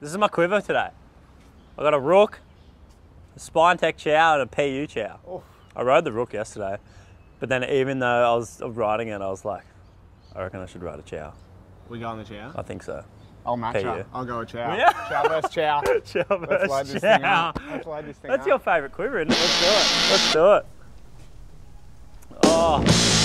This is my quiver today. I got a rook, a Spine-Tek chow, and a PU chow. I rode the rook yesterday, but then even though I was riding it, I was like, I reckon I should ride a chow. We go on the chow. I think so. I'll match up. I'll go with chow. Yeah. Chow versus chow. Chow Let's load versus this thing chow. up. Let's load this thing That's up. your favourite quiver, isn't it? Let's do it. Let's do it. Oh.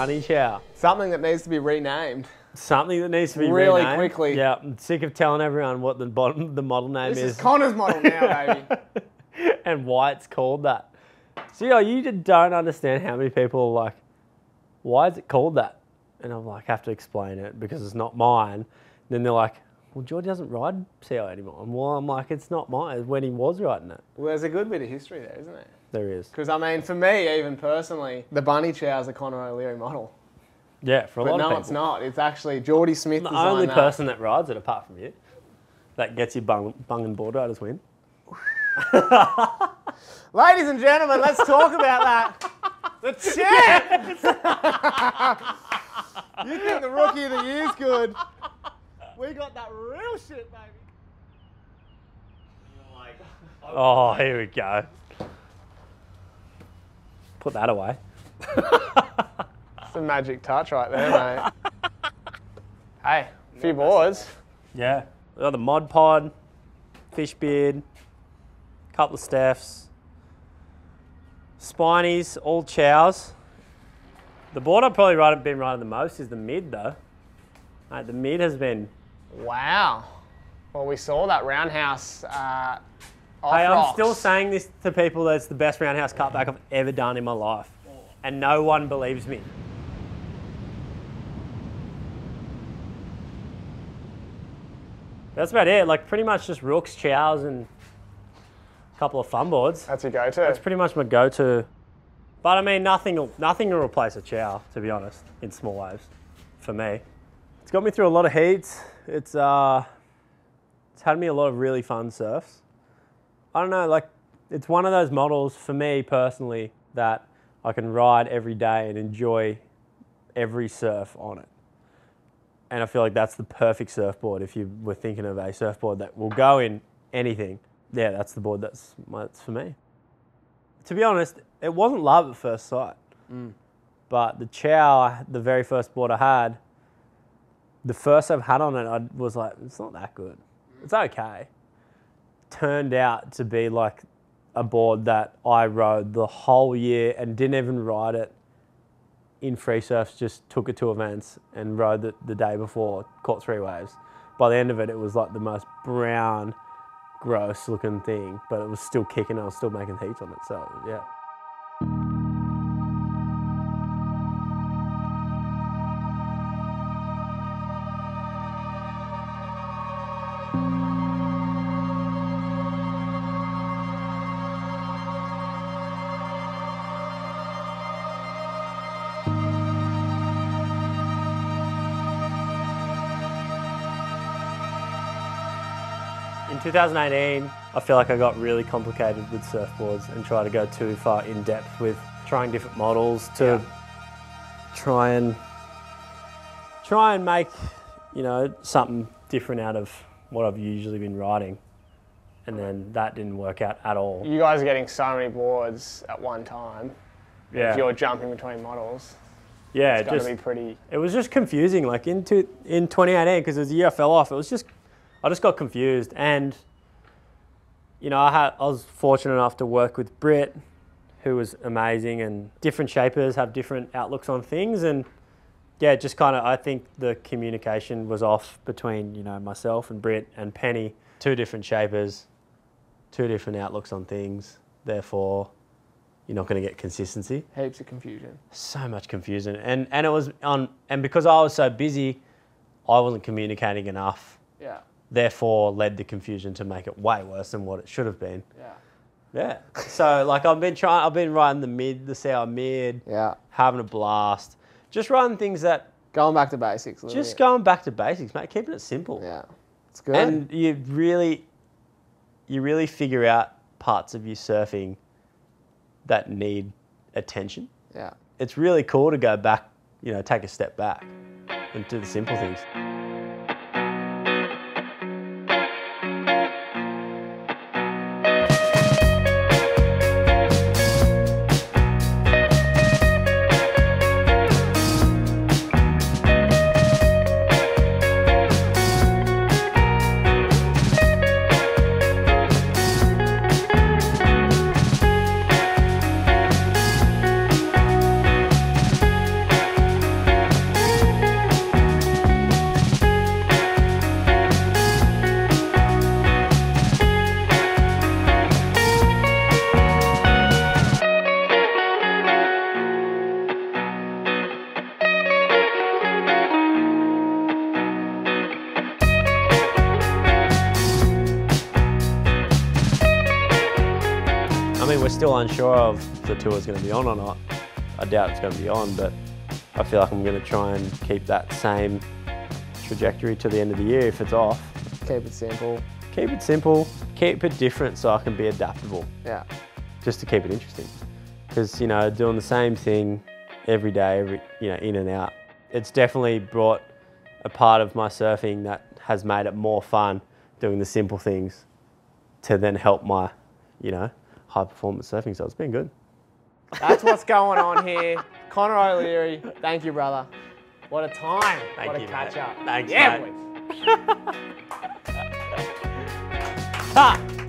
Bunny chow. Something that needs to be renamed. Something that needs to be Really renamed. quickly. Yeah, I'm sick of telling everyone what the bottom, the model name This is, This is Connor's model now, baby. and why it's called that. So yeah, you just don't understand how many people are like, why is it called that? And I'm like, have to explain it because it's not mine. Then they're like, well, George doesn't ride CO anymore. And well, I'm like, it's not mine. It's when he was riding it. Well, there's a good bit of history there, isn't there? There is. Because I mean, for me, even personally, the bunny chow is a Connor O'Leary model. Yeah, for a But lot no, of people. It's not. It's actually Jordy Smith The only that. person that rides it, apart from you, that gets you bung, bung and board riders win. Ladies and gentlemen, let's talk about that. The champ! you think the rookie of the year's good? We got that real shit, baby. Oh, here we go. Put that away. It's a magic touch right there, mate. hey, a few boards. Yeah. We got the Mod Pod, Fish Beard, couple of Steffs, Spinies, all chows. The board I've probably ride, been riding the most is the mid, though. Mate, the mid has been. Wow. Well, we saw that roundhouse uh, off Hey, I'm still saying this to people that it's the best roundhouse cutback I've ever done in my life. And no one believes me. That's about it. Like, pretty much just rooks, chows, and a couple of fun boards. That's your go-to. That's pretty much my go-to. But I mean, nothing, will- nothing will replace a chow, to be honest, in small waves, for me. It's got me through a lot of heats. It's uh, it's had me a lot of really fun surfs. I don't know, like, it's one of those models for me personally that I can ride every day and enjoy every surf on it. And I feel like that's the perfect surfboard if you were thinking of a surfboard that will go in anything. Yeah, that's the board that's, that's for me to be honest, it wasn't love at first sight. Mm. But the chow, the very first board I had, the first I've had on it, I was like, it's not that good. It's okay. Turned out to be like a board that I rode the whole year and didn't even ride it in free surfs, just took it to events and rode it the day before, caught three waves. By the end of it, it was like the most brown, gross looking thing, but it was still kicking. I was still making heat on it. So yeah. In 2018, I feel like I got really complicated with surfboards and tried to go too far in depth with trying different models to try and try and make, you know, something different out of what I've usually been riding. And then that didn't work out at all. You guys are getting so many boards at one time. Yeah. If you're jumping between models, yeah, it's got just, to be pretty. it was just confusing. Like into in 2018, because it was the year I fell off. It was just I just got confused, and you know, I had I was fortunate enough to work with Britt, who was amazing, and different shapers have different outlooks on things, and yeah, just kind of I think the communication was off between you know myself and Britt and Penny, two different shapers, two different outlooks on things. Therefore, you're not going to get consistency Heaps of confusion. so much confusion and and it was on and because i was so busy i wasn't communicating enough Yeah. Therefore led the confusion to make it way worse than what it should have been Yeah. yeah so like i've been trying i've been riding the mid the sour mid Yeah. having a blast just running things that Going back to basics. just bit. going back to basics mate keeping it simple Yeah. It's good. and you really you really figure out parts of your surfing that need attention yeah. it's really cool to go back, you know, take a step back and do the simple things. We're still unsure of if the tour's going to be on or not. I doubt it's going to be on, but I feel like I'm going to try and keep that same trajectory to the end of the year if it's off. Keep it simple. Keep it simple, keep it different so I can be adaptable. Yeah. just to keep it interesting. Because you know, doing the same thing every day, every you know, in and out, it's definitely brought a part of my surfing that has made it more fun doing the simple things to then help my, you know, high performance surfing. So it's been good. That's what's going on here. Connor O'Leary, thank you, brother. What a time. Thank what a catch mate. up. Thanks, yeah, mate. boys. Ha!